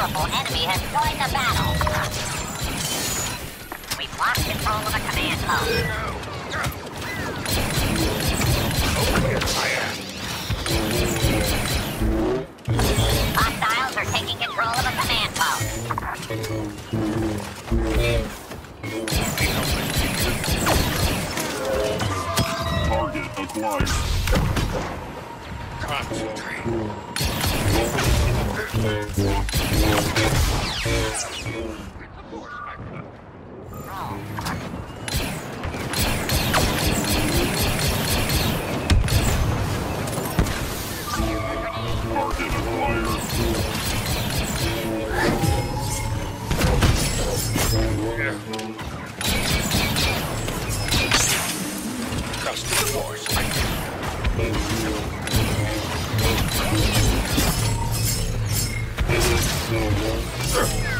powerful enemy has joined the battle. We've lost control of a command a command post. Target acquired. Concentrate. Trust the force no, no.